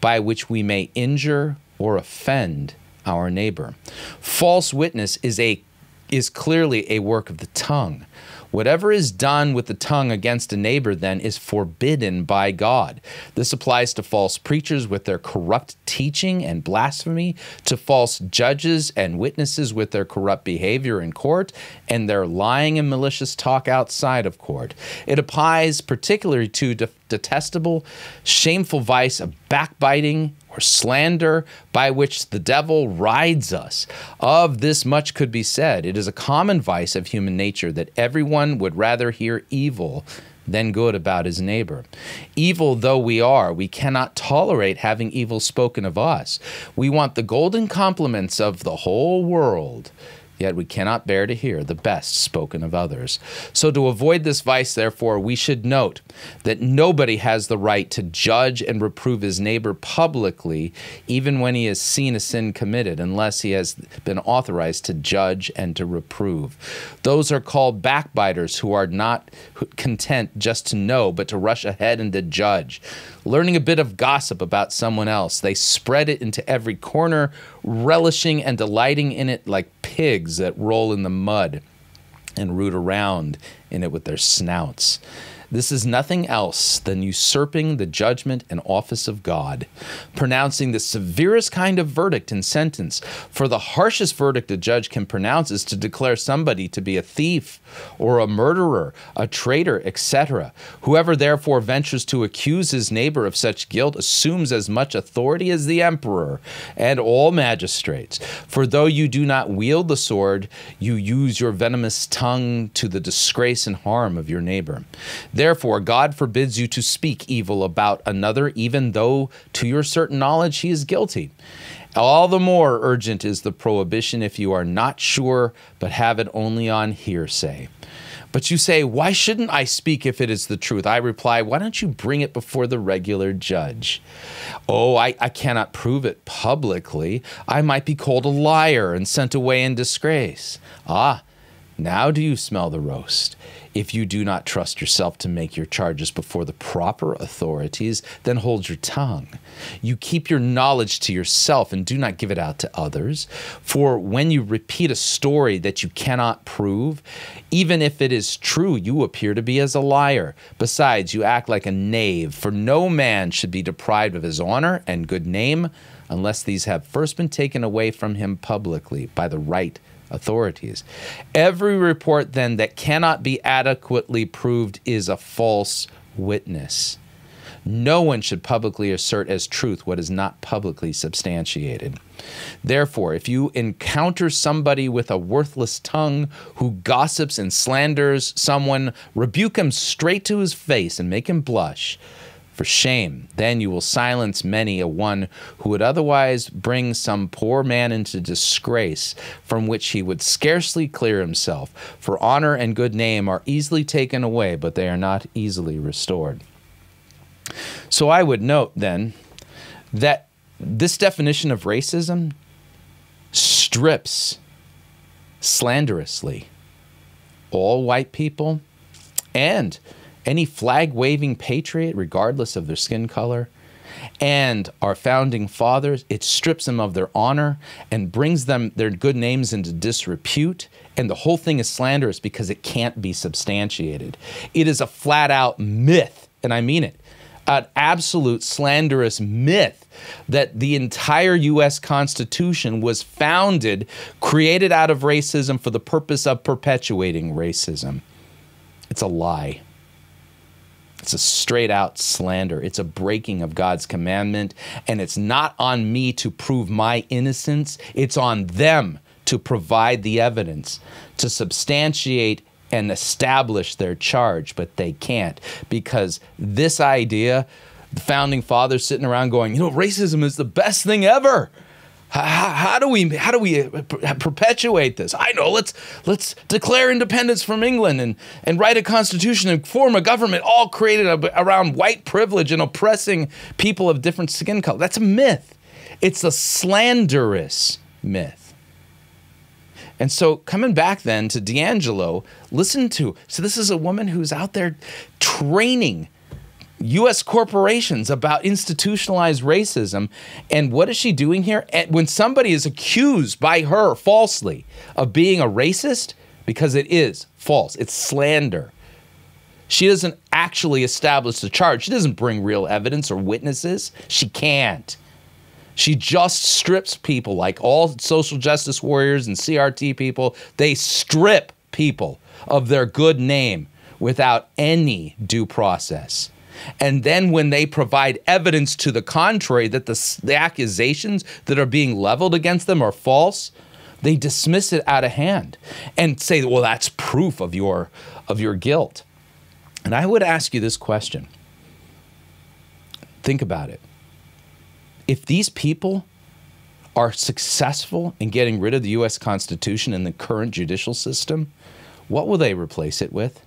by which we may injure or offend our neighbor. False witness is a is clearly a work of the tongue. Whatever is done with the tongue against a neighbor, then, is forbidden by God. This applies to false preachers with their corrupt teaching and blasphemy, to false judges and witnesses with their corrupt behavior in court, and their lying and malicious talk outside of court. It applies particularly to detestable, shameful vice of backbiting or slander by which the devil rides us. Of this much could be said. It is a common vice of human nature that everyone would rather hear evil than good about his neighbor. Evil though we are, we cannot tolerate having evil spoken of us. We want the golden compliments of the whole world yet we cannot bear to hear the best spoken of others. So, to avoid this vice, therefore, we should note that nobody has the right to judge and reprove his neighbor publicly, even when he has seen a sin committed, unless he has been authorized to judge and to reprove. Those are called backbiters who are not content just to know, but to rush ahead and to judge. Learning a bit of gossip about someone else, they spread it into every corner, relishing and delighting in it like pigs that roll in the mud and root around in it with their snouts. This is nothing else than usurping the judgment and office of God, pronouncing the severest kind of verdict and sentence. For the harshest verdict a judge can pronounce is to declare somebody to be a thief or a murderer, a traitor, etc. Whoever therefore ventures to accuse his neighbor of such guilt assumes as much authority as the emperor and all magistrates. For though you do not wield the sword, you use your venomous tongue to the disgrace and harm of your neighbor. Therefore, God forbids you to speak evil about another, even though to your certain knowledge he is guilty. All the more urgent is the prohibition if you are not sure, but have it only on hearsay. But you say, Why shouldn't I speak if it is the truth? I reply, Why don't you bring it before the regular judge? Oh, I, I cannot prove it publicly. I might be called a liar and sent away in disgrace. Ah, now do you smell the roast? If you do not trust yourself to make your charges before the proper authorities, then hold your tongue. You keep your knowledge to yourself and do not give it out to others. For when you repeat a story that you cannot prove, even if it is true, you appear to be as a liar. Besides, you act like a knave, for no man should be deprived of his honor and good name unless these have first been taken away from him publicly by the right authorities. Every report, then, that cannot be adequately proved is a false witness. No one should publicly assert as truth what is not publicly substantiated. Therefore, if you encounter somebody with a worthless tongue who gossips and slanders someone, rebuke him straight to his face and make him blush. For shame, then you will silence many a one who would otherwise bring some poor man into disgrace from which he would scarcely clear himself. For honor and good name are easily taken away, but they are not easily restored. So I would note then that this definition of racism strips slanderously all white people and any flag waving patriot, regardless of their skin color, and our founding fathers, it strips them of their honor and brings them their good names into disrepute. And the whole thing is slanderous because it can't be substantiated. It is a flat out myth, and I mean it an absolute slanderous myth that the entire US Constitution was founded, created out of racism for the purpose of perpetuating racism. It's a lie. It's a straight out slander. It's a breaking of God's commandment. And it's not on me to prove my innocence, it's on them to provide the evidence, to substantiate and establish their charge. But they can't because this idea, the founding fathers sitting around going, you know, racism is the best thing ever. How, how, do we how do we uh, perpetuate this? I know. Let's let's declare independence from England and and write a constitution and form a government all created around white privilege and oppressing people of different skin color. That's a myth. It's a slanderous myth. And so coming back then to DiAngelo, listen to so this is a woman who's out there training U.S. corporations about institutionalized racism. And what is she doing here? And When somebody is accused by her falsely of being a racist, because it is false, it's slander. She doesn't actually establish the charge. She doesn't bring real evidence or witnesses. She can't. She just strips people like all social justice warriors and CRT people. They strip people of their good name without any due process. And then when they provide evidence to the contrary that the, the accusations that are being leveled against them are false, they dismiss it out of hand and say, well, that's proof of your, of your guilt. And I would ask you this question think about it. If these people are successful in getting rid of the US Constitution and the current judicial system, what will they replace it with?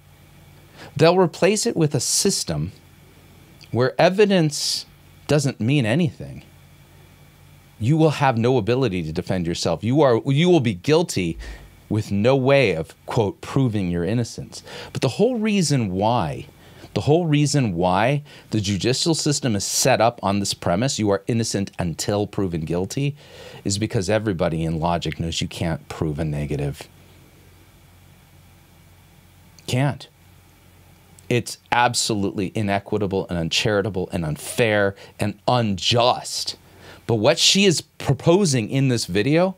They'll replace it with a system where evidence doesn't mean anything, you will have no ability to defend yourself. You are you will be guilty with no way of quote proving your innocence. But the whole reason why the whole reason why the judicial system is set up on this premise, you are innocent until proven guilty, is because everybody in logic knows you can't prove a negative. Can't. It's absolutely inequitable and uncharitable and unfair and unjust. But what she is proposing in this video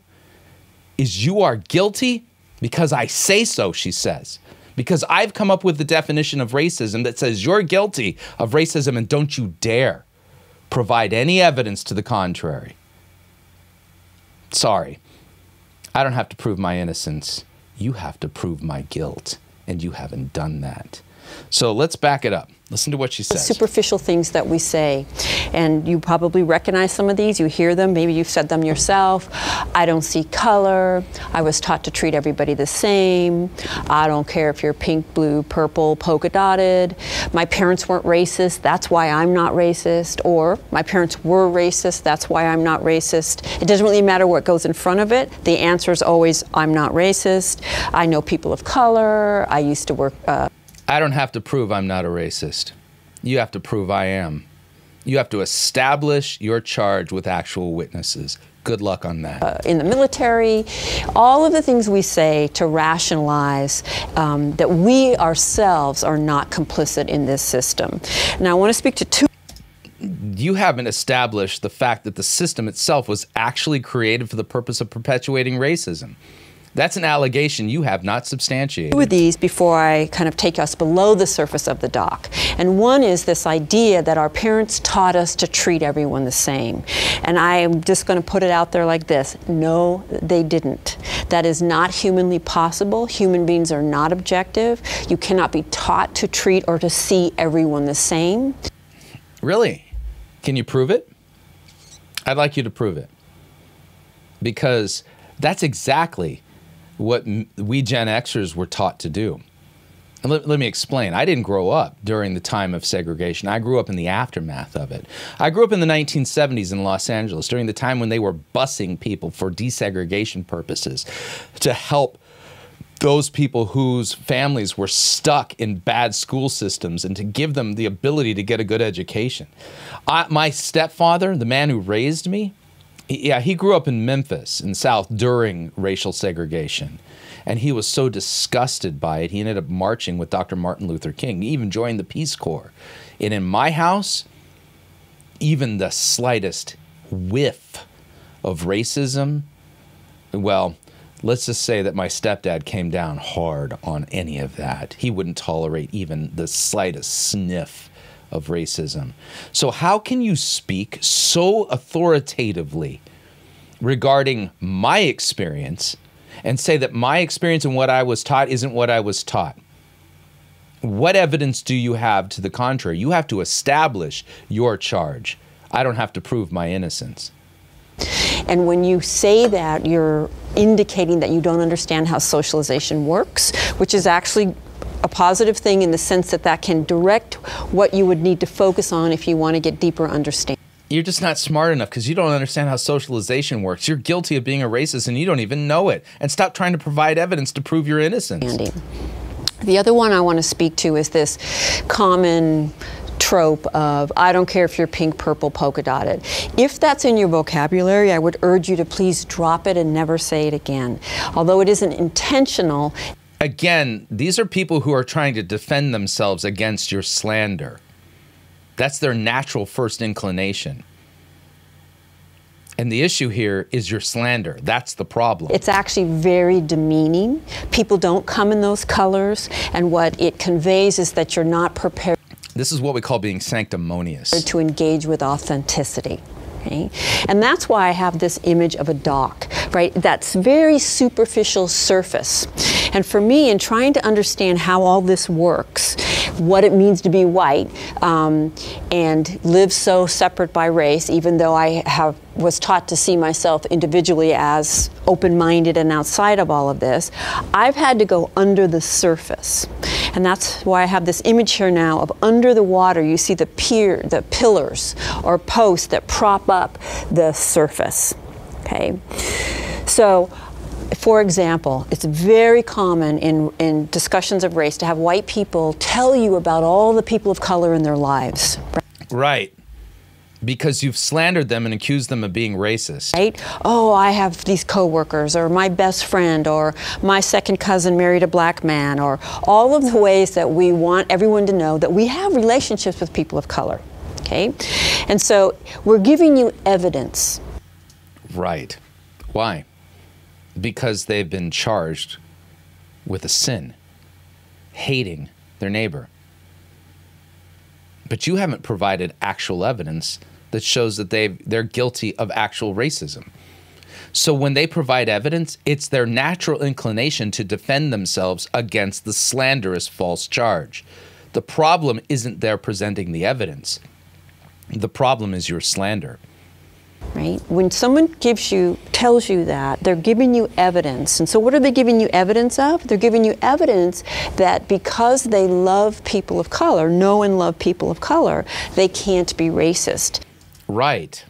is you are guilty because I say so, she says. Because I've come up with the definition of racism that says you're guilty of racism and don't you dare provide any evidence to the contrary. Sorry, I don't have to prove my innocence. You have to prove my guilt, and you haven't done that. So let's back it up. Listen to what she says. Superficial things that we say. And you probably recognize some of these. You hear them. Maybe you've said them yourself. I don't see color. I was taught to treat everybody the same. I don't care if you're pink, blue, purple, polka dotted. My parents weren't racist. That's why I'm not racist. Or my parents were racist. That's why I'm not racist. It doesn't really matter what goes in front of it. The answer is always I'm not racist. I know people of color. I used to work. Uh, I don't have to prove I'm not a racist. You have to prove I am. You have to establish your charge with actual witnesses. Good luck on that. Uh, in the military, all of the things we say to rationalize um, that we ourselves are not complicit in this system. Now, I want to speak to two you haven't established the fact that the system itself was actually created for the purpose of perpetuating racism. That's an allegation you have not substantiated. Two of these before I kind of take us below the surface of the dock. And one is this idea that our parents taught us to treat everyone the same. And I am just going to put it out there like this no, they didn't. That is not humanly possible. Human beings are not objective. You cannot be taught to treat or to see everyone the same. Really? Can you prove it? I'd like you to prove it. Because that's exactly what we Gen Xers were taught to do. And let, let, me explain. I didn't grow up during the time of segregation. I grew up in the aftermath of it. I grew up in the 1970s in Los Angeles during the time when they were busing people for desegregation purposes to help those people whose families were stuck in bad school systems and to give them the ability to get a good education. I, my stepfather, the man who raised me, yeah, he grew up in Memphis in South during racial segregation. And he was so disgusted by it, he ended up marching with Dr. Martin Luther King. He even joined the Peace Corps. And in my house, even the slightest whiff of racism, well, let's just say that my stepdad came down hard on any of that. He wouldn't tolerate even the slightest sniff of racism. So, how can you speak so authoritatively regarding my experience and say that my experience and what I was taught isn't what I was taught? What evidence do you have to the contrary? You have to establish your charge. I don't have to prove my innocence. And when you say that, you're indicating that you don't understand how socialization works, which is actually a positive thing in the sense that that can direct what you would need to focus on if you want to get deeper understanding. You're just not smart enough because you don't understand how socialization works. You're guilty of being a racist and you don't even know it. And stop trying to provide evidence to prove your innocence. Andy. The other one I want to speak to is this common trope of I don't care if you're pink, purple, polka dotted. If that's in your vocabulary, I would urge you to please drop it and never say it again. Although it isn't intentional. Again, these are people who are trying to defend themselves against your slander. That's their natural first inclination. And the issue here is your slander. That's the problem. It's actually very demeaning. People don't come in those colors, and what it conveys is that you're not prepared. This is what we call being sanctimonious. To engage with authenticity. Okay? And that's why I have this image of a dock, right? That's very superficial surface. And for me, in trying to understand how all this works, what it means to be white, um, and live so separate by race, even though I have was taught to see myself individually as open-minded and outside of all of this, I've had to go under the surface. And that's why I have this image here now of under the water, you see the pier, the pillars or posts that prop up the surface. Okay. So for example, it's very common in, in discussions of race to have white people tell you about all the people of color in their lives. Right. Because you've slandered them and accused them of being racist. Right? Oh, I have these coworkers, or my best friend, or my second cousin married a black man, or all of the ways that we want everyone to know that we have relationships with people of color. Okay? And so we're giving you evidence. Right. Why? Because they've been charged with a sin, hating their neighbor. But you haven't provided actual evidence that shows that they they're guilty of actual racism. So when they provide evidence, it's their natural inclination to defend themselves against the slanderous false charge. The problem isn't their presenting the evidence. The problem is your slander right? When someone gives you, tells you that, they're giving you evidence. And so what are they giving you evidence of? They're giving you evidence that because they love people of color, know and love people of color, they can't be racist. Right.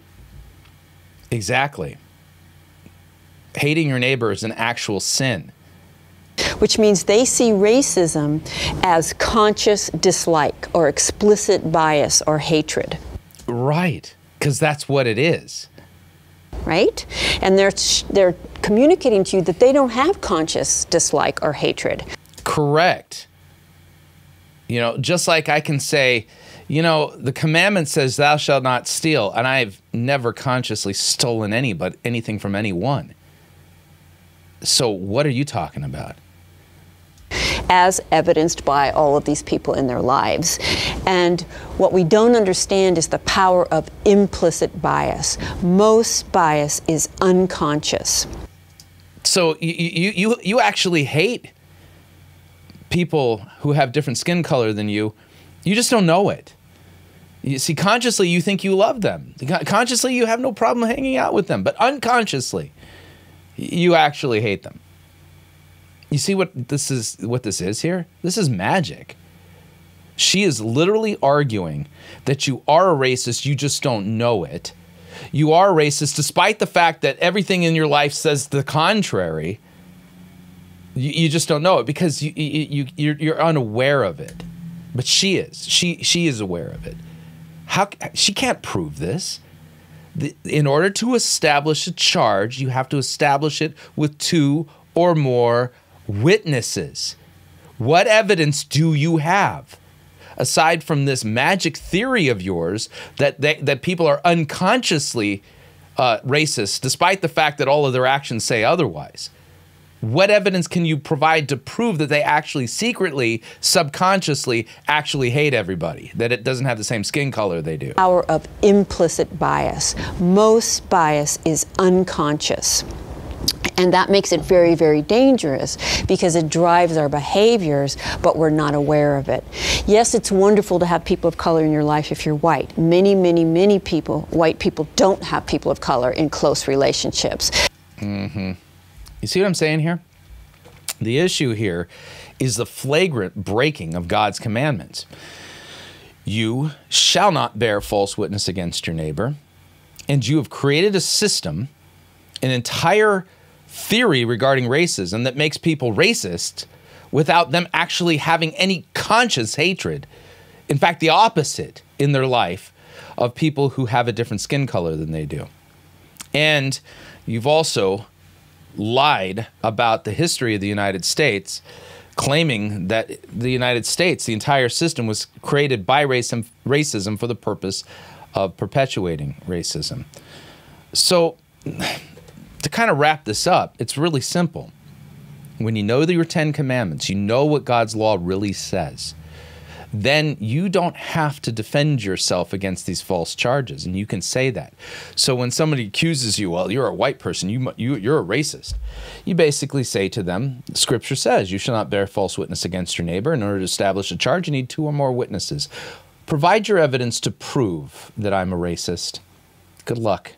Exactly. Hating your neighbor is an actual sin. Which means they see racism as conscious dislike or explicit bias or hatred. Right because that's what it is. Right? And they're, they're communicating to you that they don't have conscious dislike or hatred. Correct. You know, just like I can say, you know, the commandment says, Thou shalt not steal, and I've never consciously stolen any, but anything from anyone. So, what are you talking about? As evidenced by all of these people in their lives. And what we don't understand is the power of implicit bias. Most bias is unconscious. So you, you, you actually hate people who have different skin color than you. You just don't know it. You see, consciously, you think you love them. Consciously, you have no problem hanging out with them. But unconsciously, you actually hate them. You see what this is what this is here? This is magic. She is literally arguing that you are a racist, you just don't know it. You are racist despite the fact that everything in your life says the contrary. You, you just don't know it because you, you, you, you're, you're unaware of it. But she is. She, she is aware of it. How, she can't prove this. The, in order to establish a charge, you have to establish it with two or more witnesses. What evidence do you have? aside from this magic theory of yours that they, that people are unconsciously uh, racist, despite the fact that all of their actions say otherwise. What evidence can you provide to prove that they actually secretly, subconsciously, actually hate everybody? That it doesn't have the same skin color they do? Power of implicit bias. Most bias is unconscious. And that makes it very, very dangerous because it drives our behaviors, but we're not aware of it. Yes, it's wonderful to have people of color in your life if you're white. Many, many, many people, white people, don't have people of color in close relationships. Mm-hmm. You see what I'm saying here? The issue here is the flagrant breaking of God's commandments. You shall not bear false witness against your neighbor, and you have created a system, an entire theory regarding racism that makes people racist without them actually having any conscious hatred. In fact, the opposite in their life of people who have a different skin color than they do. And you've also lied about the history of the United States, claiming that the United States, the entire system, was created by racism, racism for the purpose of perpetuating racism. So, to kind of wrap this up, it's really simple. When you know the your 10 commandments, you know what God's law really says, then you don't have to defend yourself against these false charges, and you can say that. So when somebody accuses you, well, you're a white person, you, you, you're a racist, you basically say to them, Scripture says, you shall not bear false witness against your neighbor. In order to establish a charge, you need two or more witnesses. Provide your evidence to prove that I'm a racist. Good luck.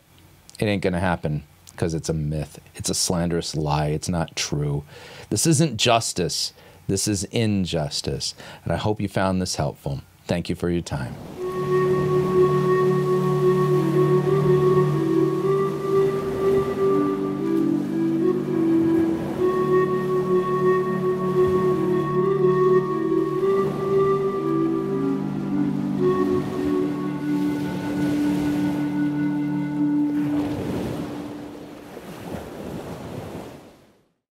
It ain't going to happen because it's a myth. It's a slanderous lie. It's not true. This isn't justice. This is injustice. And I hope you found this helpful. Thank you for your time.